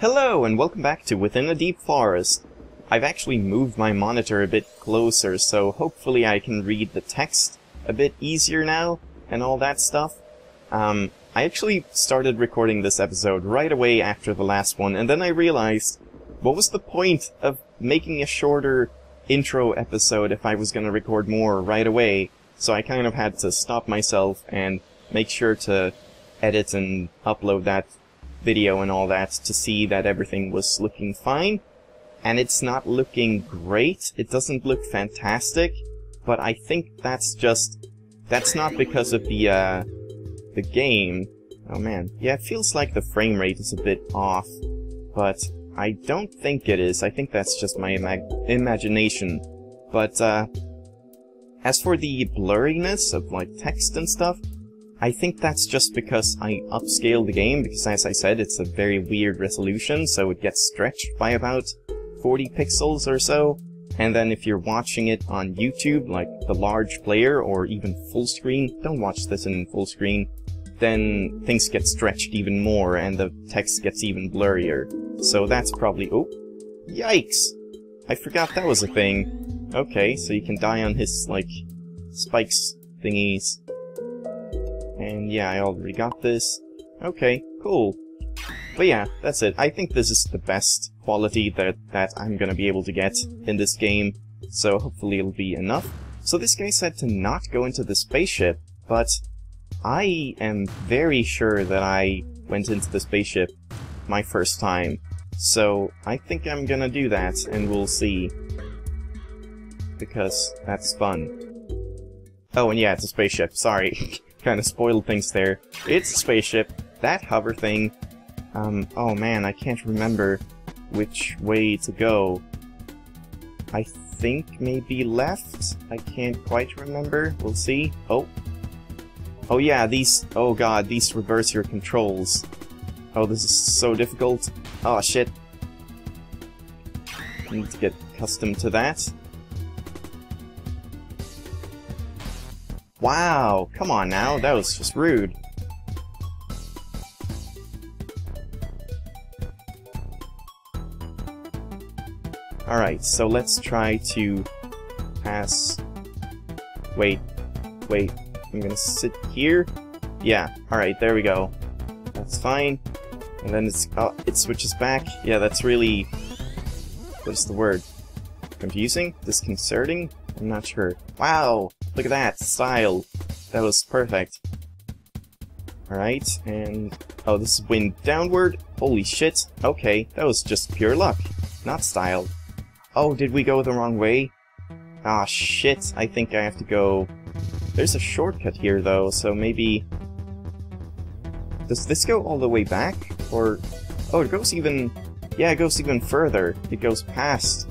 Hello and welcome back to Within a Deep Forest. I've actually moved my monitor a bit closer, so hopefully I can read the text a bit easier now, and all that stuff. Um, I actually started recording this episode right away after the last one, and then I realized, what was the point of making a shorter intro episode if I was gonna record more right away? So I kind of had to stop myself and make sure to edit and upload that video and all that to see that everything was looking fine. And it's not looking great. It doesn't look fantastic. But I think that's just... That's not because of the, uh... The game. Oh man. Yeah, it feels like the frame rate is a bit off. But I don't think it is. I think that's just my imag imagination. But, uh... As for the blurriness of, like, text and stuff, I think that's just because I upscaled the game, because as I said, it's a very weird resolution, so it gets stretched by about 40 pixels or so. And then if you're watching it on YouTube, like the large player, or even full screen, don't watch this in full screen, then things get stretched even more and the text gets even blurrier. So that's probably- oh, yikes! I forgot that was a thing. Okay, so you can die on his, like, spikes thingies. And yeah, I already got this. Okay, cool. But yeah, that's it. I think this is the best quality that, that I'm gonna be able to get in this game, so hopefully it'll be enough. So this guy said to not go into the spaceship, but I am very sure that I went into the spaceship my first time, so I think I'm gonna do that, and we'll see. Because that's fun. Oh, and yeah, it's a spaceship, sorry. kind of spoiled things there. It's a spaceship. That hover thing. Um, oh man, I can't remember which way to go. I think maybe left? I can't quite remember. We'll see. Oh. Oh yeah, these... Oh god, these reverse your controls. Oh, this is so difficult. Oh shit. Need to get accustomed to that. Wow, come on now, that was just rude. Alright, so let's try to pass... Wait, wait, I'm gonna sit here? Yeah, alright, there we go. That's fine. And then it's, oh, it switches back. Yeah, that's really... What's the word? Confusing? Disconcerting? I'm not sure. Wow! Look at that! Style! That was perfect. Alright, and... Oh, this is wind downward? Holy shit! Okay, that was just pure luck. Not style. Oh, did we go the wrong way? Ah, shit. I think I have to go... There's a shortcut here, though, so maybe... Does this go all the way back? Or... Oh, it goes even... Yeah, it goes even further. It goes past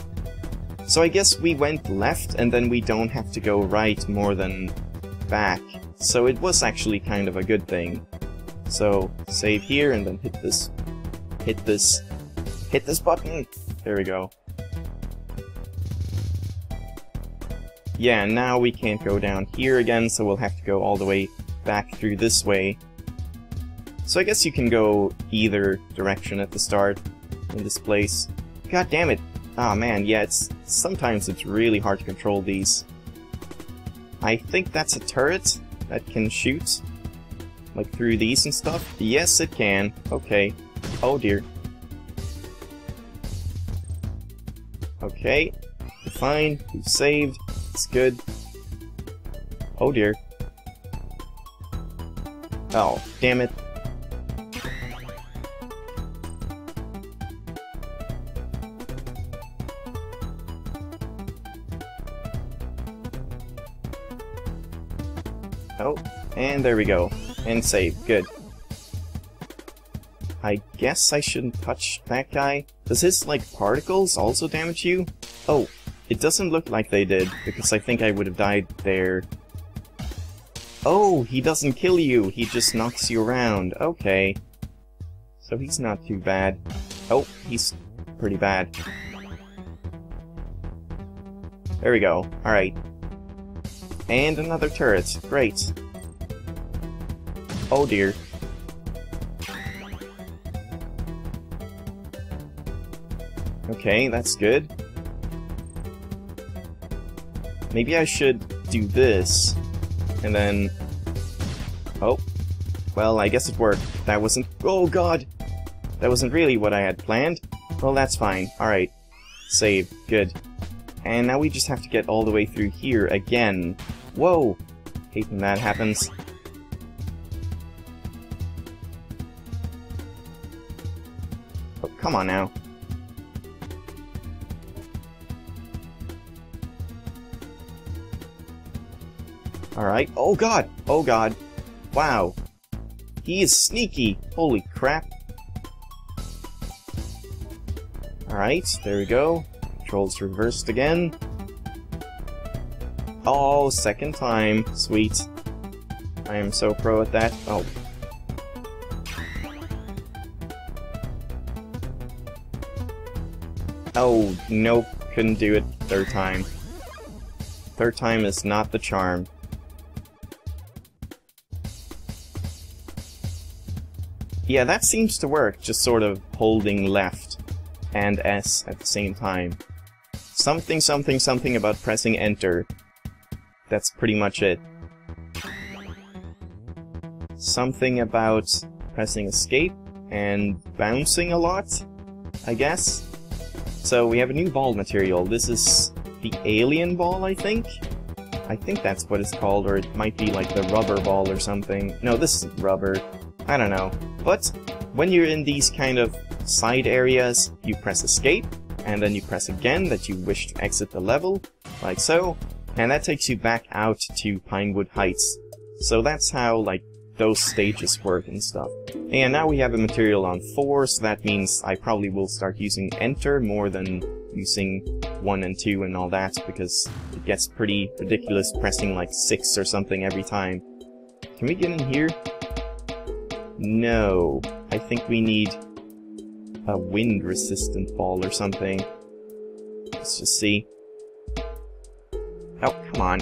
so I guess we went left, and then we don't have to go right more than back. So it was actually kind of a good thing. So, save here, and then hit this... Hit this... Hit this button! There we go. Yeah, now we can't go down here again, so we'll have to go all the way back through this way. So I guess you can go either direction at the start in this place. God damn it, Oh man, yeah, it's sometimes it's really hard to control these. I think that's a turret that can shoot, like through these and stuff. Yes, it can. Okay. Oh dear. Okay. Fine. We've saved. It's good. Oh dear. Oh, damn it. Oh, and there we go. And save. Good. I guess I shouldn't touch that guy. Does his, like, particles also damage you? Oh, it doesn't look like they did, because I think I would have died there. Oh, he doesn't kill you, he just knocks you around. Okay. So he's not too bad. Oh, he's pretty bad. There we go. Alright. And another turret. Great. Oh dear. Okay, that's good. Maybe I should do this, and then... Oh. Well, I guess it worked. That wasn't... Oh god! That wasn't really what I had planned. Well, that's fine. Alright. Save. Good. And now we just have to get all the way through here again. Whoa! Hate when that happens. Oh, come on now. Alright. Oh god! Oh god. Wow. He is sneaky! Holy crap. Alright, there we go. Controls reversed again. Oh, second time. Sweet. I am so pro at that. Oh. Oh, nope. Couldn't do it third time. Third time is not the charm. Yeah, that seems to work, just sort of holding left and S at the same time. Something something something about pressing enter. That's pretty much it. Something about pressing escape and bouncing a lot, I guess? So we have a new ball material. This is the alien ball, I think? I think that's what it's called, or it might be like the rubber ball or something. No, this is rubber. I don't know. But when you're in these kind of side areas, you press escape, and then you press again that you wish to exit the level, like so, and that takes you back out to Pinewood Heights. So that's how, like, those stages work and stuff. And now we have a material on 4, so that means I probably will start using Enter more than using 1 and 2 and all that, because it gets pretty ridiculous pressing like 6 or something every time. Can we get in here? No. I think we need a wind-resistant ball or something. Let's just see. Oh, come on.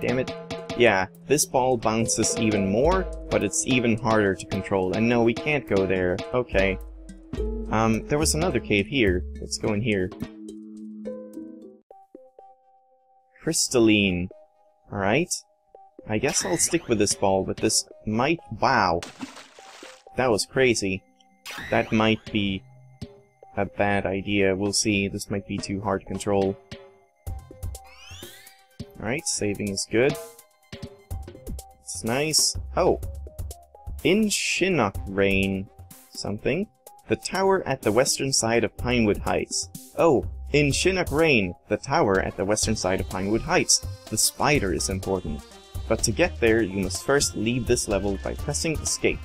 Damn it. Yeah, this ball bounces even more, but it's even harder to control. And no, we can't go there. Okay. Um, there was another cave here. Let's go in here. Crystalline. Alright. I guess I'll stick with this ball, but this might... Wow. That was crazy. That might be a bad idea. We'll see. This might be too hard to control. Alright, saving is good. It's nice. Oh! In Chinook Rain something. The tower at the western side of Pinewood Heights. Oh, in Chinook Rain, the tower at the western side of Pinewood Heights. The spider is important. But to get there, you must first leave this level by pressing escape.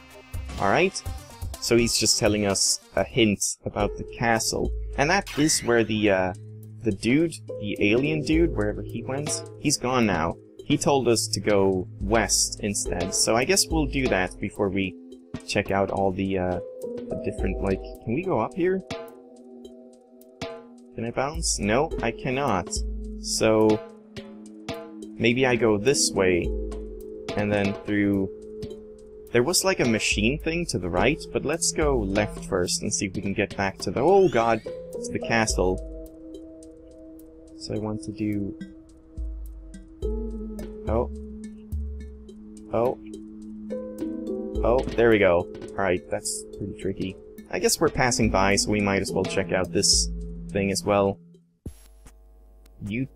Alright? So he's just telling us a hint about the castle. And that is where the, uh, the dude, the alien dude, wherever he went, he's gone now. He told us to go west instead, so I guess we'll do that before we check out all the, uh, the different, like, can we go up here? Can I bounce? No, I cannot. So, maybe I go this way, and then through there was like a machine thing to the right, but let's go left first and see if we can get back to the- oh god! To the castle. So I want to do... Oh. Oh. Oh, there we go. Alright, that's pretty tricky. I guess we're passing by, so we might as well check out this thing as well. U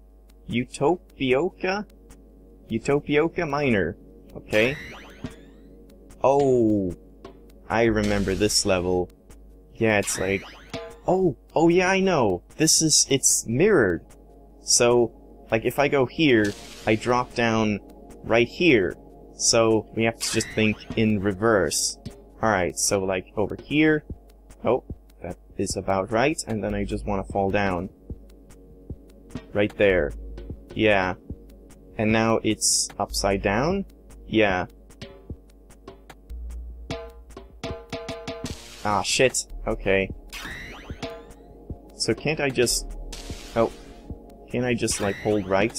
Utopioca? Utopioca Minor. Okay. Oh, I remember this level. Yeah, it's like, oh, oh yeah, I know. This is, it's mirrored. So, like, if I go here, I drop down right here. So, we have to just think in reverse. Alright, so like, over here. Oh, that is about right. And then I just want to fall down. Right there. Yeah. And now it's upside down? Yeah. Ah, shit. Okay. So can't I just... Oh. Can't I just, like, hold right?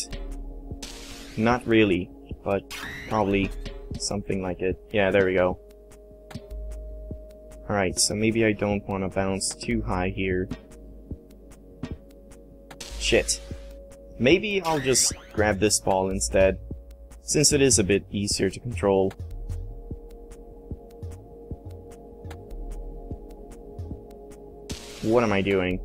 Not really, but probably something like it. Yeah, there we go. Alright, so maybe I don't want to bounce too high here. Shit. Maybe I'll just grab this ball instead, since it is a bit easier to control. What am I doing?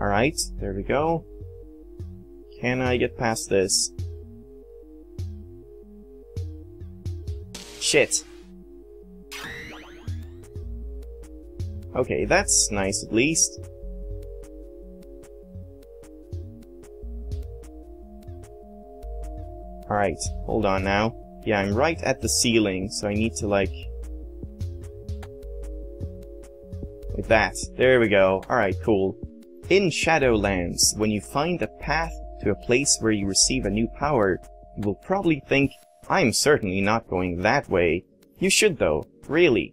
Alright, there we go. Can I get past this? Shit. Okay, that's nice at least. Alright, hold on now. Yeah, I'm right at the ceiling, so I need to, like... With that. There we go. Alright, cool. In Shadowlands, when you find a path to a place where you receive a new power, you will probably think, I'm certainly not going that way. You should though, really.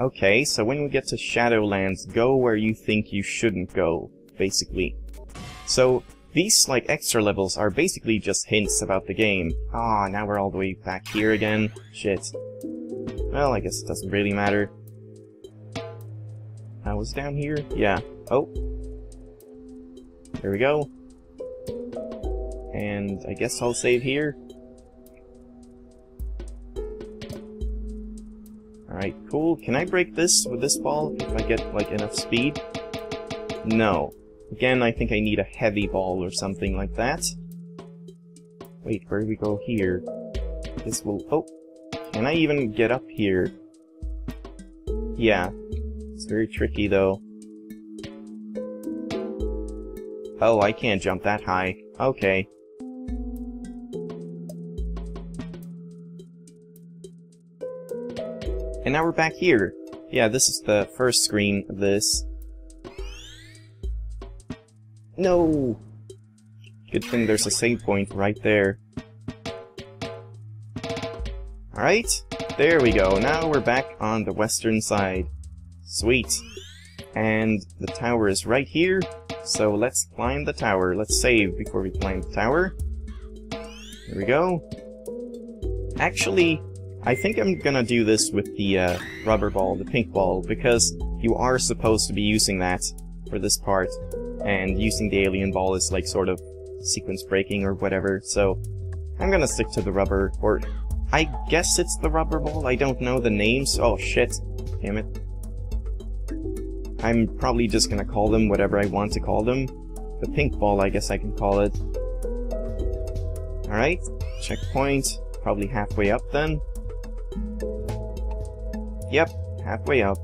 Okay, so when we get to Shadowlands, go where you think you shouldn't go, basically. So, these, like, extra levels are basically just hints about the game. Ah, oh, now we're all the way back here again. Shit. Well, I guess it doesn't really matter. I was down here? Yeah. Oh. There we go. And I guess I'll save here. Alright, cool. Can I break this with this ball if I get, like, enough speed? No. Again, I think I need a heavy ball or something like that. Wait, where do we go here? This will... Oh! Can I even get up here? Yeah. It's very tricky, though. Oh, I can't jump that high. Okay. And now we're back here. Yeah, this is the first screen of this. No! Good thing there's a save point right there. Alright, there we go. Now we're back on the western side. Sweet. And the tower is right here, so let's climb the tower. Let's save before we climb the tower. There we go. Actually, I think I'm gonna do this with the uh, rubber ball, the pink ball, because you are supposed to be using that for this part and using the alien ball is like sort of sequence breaking or whatever, so I'm gonna stick to the rubber, or I guess it's the rubber ball, I don't know the names. Oh shit, damn it. I'm probably just gonna call them whatever I want to call them. The pink ball, I guess I can call it. Alright, checkpoint, probably halfway up then. Yep, halfway up.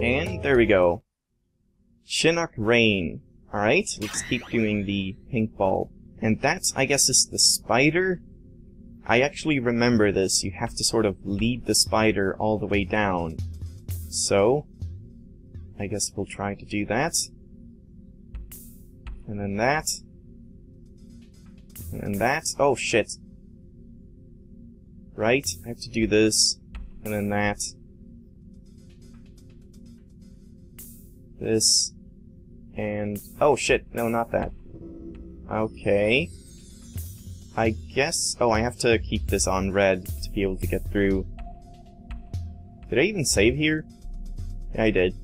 And there we go. Chinook Rain. Alright, let's keep doing the pink ball. And that's, I guess, is the spider? I actually remember this. You have to sort of lead the spider all the way down. So, I guess we'll try to do that. And then that. And then that. Oh, shit. Right, I have to do this. And then that. This. And... Oh, shit. No, not that. Okay. Guess... Oh, I have to keep this on red to be able to get through. Did I even save here? Yeah, I did.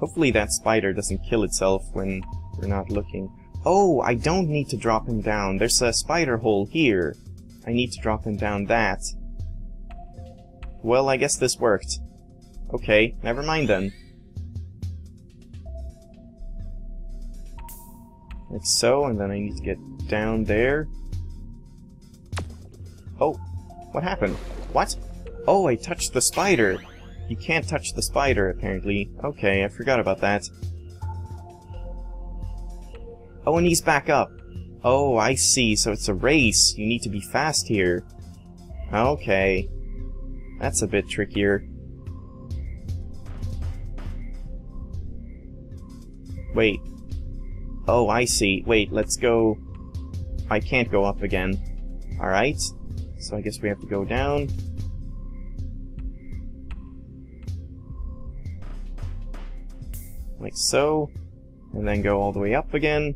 Hopefully that spider doesn't kill itself when we're not looking. Oh, I don't need to drop him down. There's a spider hole here. I need to drop him down that. Well, I guess this worked. Okay, never mind then. Like so, and then I need to get down there. Oh, what happened? What? Oh, I touched the spider! You can't touch the spider, apparently. Okay, I forgot about that. Oh, and he's back up. Oh, I see. So it's a race. You need to be fast here. Okay. That's a bit trickier. Wait, Oh, I see. Wait, let's go... I can't go up again. Alright. So I guess we have to go down. Like so. And then go all the way up again.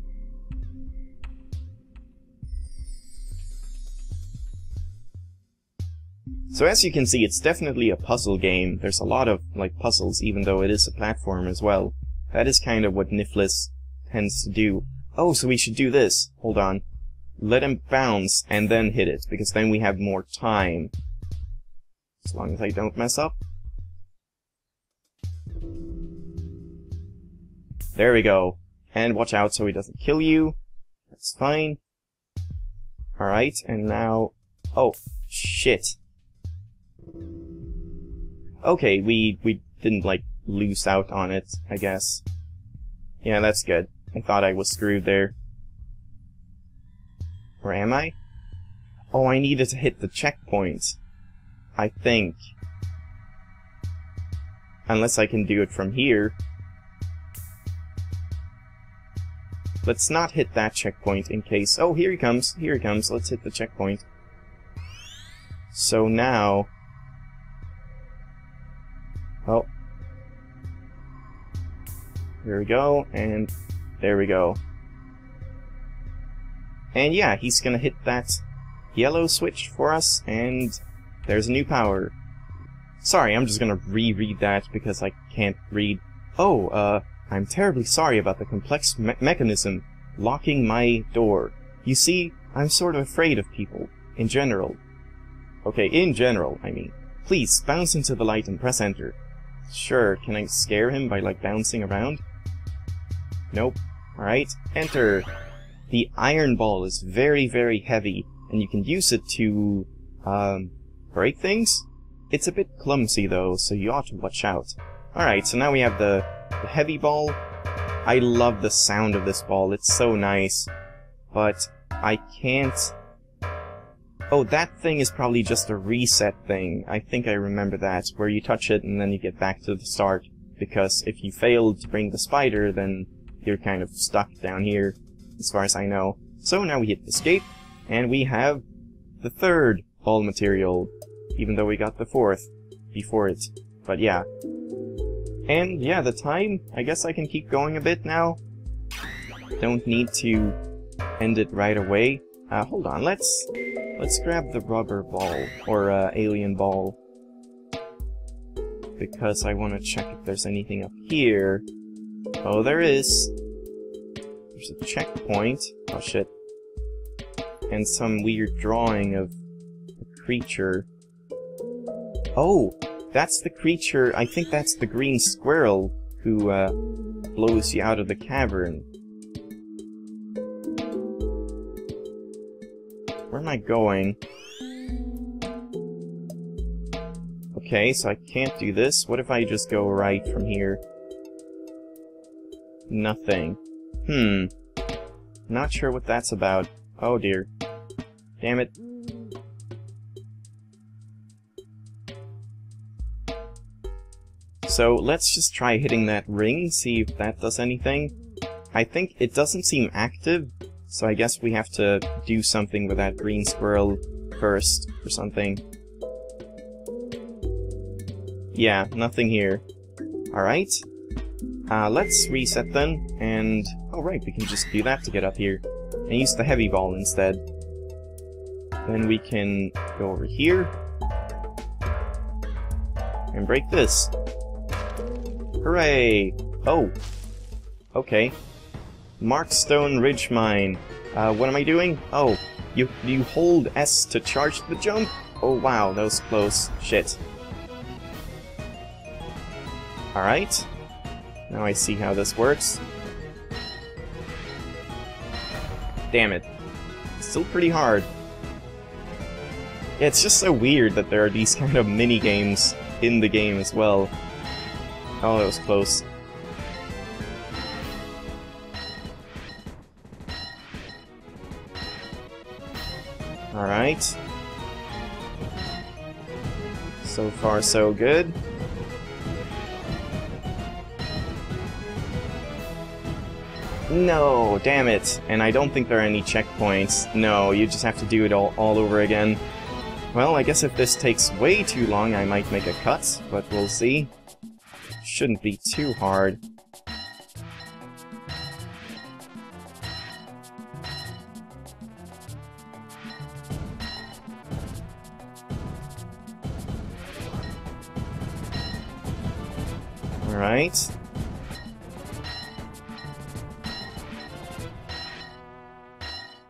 So as you can see, it's definitely a puzzle game. There's a lot of, like, puzzles, even though it is a platform as well. That is kind of what Nifflas tends to do. Oh, so we should do this. Hold on. Let him bounce, and then hit it, because then we have more time. As long as I don't mess up. There we go. And watch out so he doesn't kill you. That's fine. Alright, and now... Oh, shit. Okay, we, we didn't, like, lose out on it, I guess. Yeah, that's good. I thought I was screwed there. Or am I? Oh, I needed to hit the checkpoint. I think. Unless I can do it from here. Let's not hit that checkpoint in case... Oh, here he comes. Here he comes. Let's hit the checkpoint. So now... Oh. There we go, and there we go. And yeah, he's gonna hit that yellow switch for us, and there's a new power. Sorry, I'm just gonna reread that because I can't read. Oh, uh, I'm terribly sorry about the complex me mechanism locking my door. You see, I'm sort of afraid of people, in general. Okay, in general, I mean. Please, bounce into the light and press enter. Sure, can I scare him by, like, bouncing around? Nope. Alright, enter. The iron ball is very, very heavy, and you can use it to, um, break things? It's a bit clumsy, though, so you ought to watch out. Alright, so now we have the the heavy ball, I love the sound of this ball, it's so nice. But I can't... Oh, that thing is probably just a reset thing. I think I remember that, where you touch it and then you get back to the start. Because if you fail to bring the spider, then you're kind of stuck down here, as far as I know. So now we hit escape, and we have the third ball material, even though we got the fourth before it. But yeah, and yeah, the time, I guess I can keep going a bit now. Don't need to end it right away. Uh, hold on, let's let's grab the rubber ball, or uh, alien ball. Because I want to check if there's anything up here. Oh, there is. There's a checkpoint. Oh shit. And some weird drawing of a creature. Oh! That's the creature, I think that's the green squirrel who, uh, blows you out of the cavern. Where am I going? Okay, so I can't do this. What if I just go right from here? Nothing. Hmm. Not sure what that's about. Oh dear. Damn it. So let's just try hitting that ring, see if that does anything. I think it doesn't seem active, so I guess we have to do something with that green squirrel first, or something. Yeah, nothing here. Alright. Uh, let's reset then, and... Oh right, we can just do that to get up here. And use the heavy ball instead. Then we can go over here. And break this. Hooray! Oh. Okay. Markstone Ridge Mine. Uh, what am I doing? Oh, you you hold S to charge the jump? Oh wow, that was close. Shit. Alright. Now I see how this works. Damn it. Still pretty hard. Yeah, it's just so weird that there are these kind of mini-games in the game as well. Oh, that was close. Alright. So far, so good. No, damn it. And I don't think there are any checkpoints. No, you just have to do it all, all over again. Well, I guess if this takes way too long, I might make a cut, but we'll see. Shouldn't be too hard. Alright,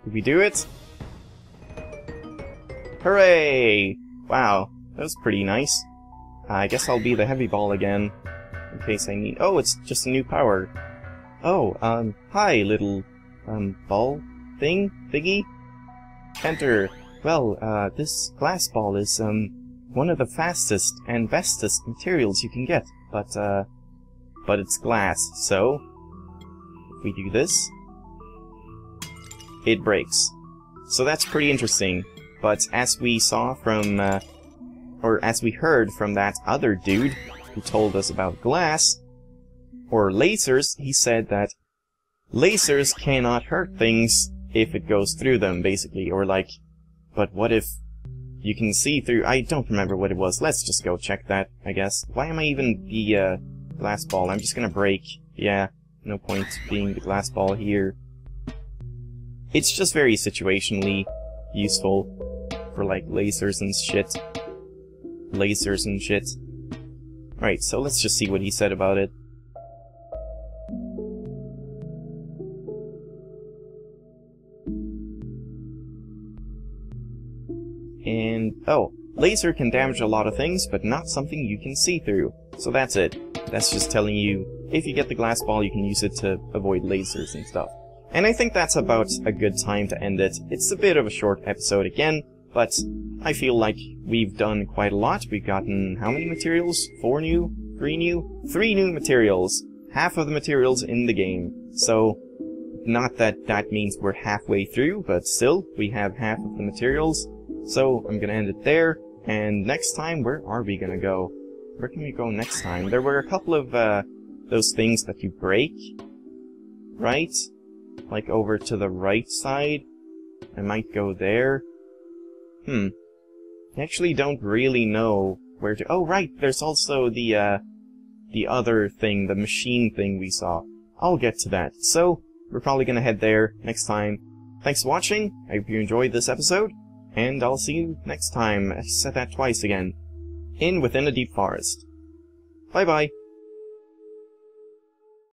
Did we do it? Hooray! Wow, that was pretty nice. I guess I'll be the heavy ball again, in case I need- Oh, it's just a new power. Oh, um, hi, little, um, ball thing? Thingy? Enter. Well, uh, this glass ball is, um, one of the fastest and bestest materials you can get, but, uh, but it's glass, so, if we do this, it breaks. So that's pretty interesting, but as we saw from, uh, or as we heard from that other dude who told us about glass, or lasers, he said that lasers cannot hurt things if it goes through them, basically, or like, but what if you can see through, I don't remember what it was, let's just go check that, I guess. Why am I even the, uh, glass ball? I'm just gonna break, yeah, no point being the glass ball here. It's just very situationally useful for, like, lasers and shit. Lasers and shit. Right, so let's just see what he said about it. And, oh, laser can damage a lot of things, but not something you can see through. So that's it. That's just telling you, if you get the glass ball, you can use it to avoid lasers and stuff. And I think that's about a good time to end it. It's a bit of a short episode again, but I feel like we've done quite a lot. We've gotten how many materials? Four new? Three new? Three new materials. Half of the materials in the game. So, not that that means we're halfway through, but still, we have half of the materials. So, I'm gonna end it there, and next time, where are we gonna go? Where can we go next time? There were a couple of, uh, those things that you break, right? Like over to the right side. I might go there. Hmm. I actually don't really know where to- oh right, there's also the, uh, the other thing, the machine thing we saw. I'll get to that. So, we're probably gonna head there next time. Thanks for watching, I hope you enjoyed this episode, and I'll see you next time. I said that twice again. In Within a Deep Forest. Bye bye.